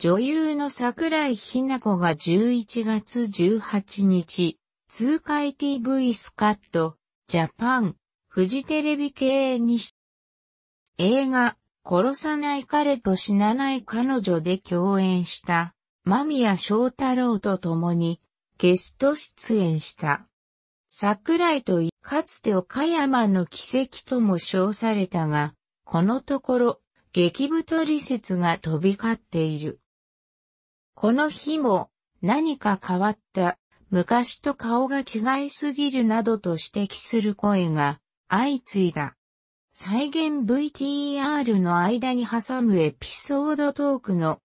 女優の桜井日奈子が11月18日、通海 TV スカット、ジャパン、フジテレビ系にし、映画、殺さない彼と死なない彼女で共演した間宮祥太郎と共にゲスト出演した。桜井とかつて岡山の奇跡とも称されたが、このところ激太り説が飛び交っている。この日も何か変わった昔と顔が違いすぎるなどと指摘する声が相次いだ。再現 VTR の間に挟むエピソードトークの